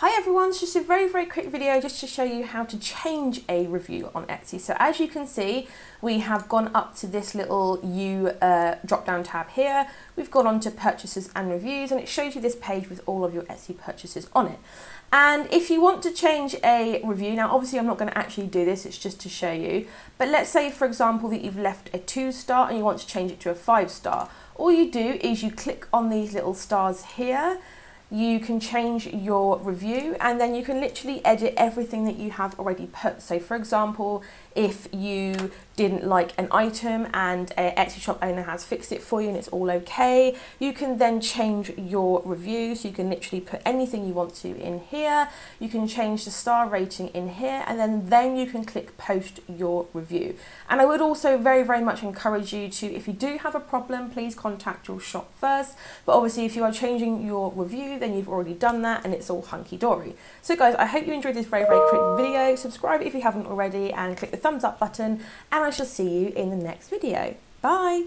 Hi everyone, it's just a very very quick video just to show you how to change a review on Etsy. So as you can see, we have gone up to this little U uh, drop down tab here. We've gone on to purchases and reviews and it shows you this page with all of your Etsy purchases on it. And if you want to change a review, now obviously I'm not going to actually do this, it's just to show you. But let's say for example that you've left a two star and you want to change it to a five star. All you do is you click on these little stars here you can change your review and then you can literally edit everything that you have already put. So for example, if you didn't like an item and a Etsy shop owner has fixed it for you and it's all okay, you can then change your review. So you can literally put anything you want to in here. You can change the star rating in here and then, then you can click post your review. And I would also very, very much encourage you to, if you do have a problem, please contact your shop first. But obviously if you are changing your review, then you've already done that and it's all hunky-dory. So guys, I hope you enjoyed this very, very quick video. Subscribe if you haven't already and click the thumbs up button and I shall see you in the next video. Bye!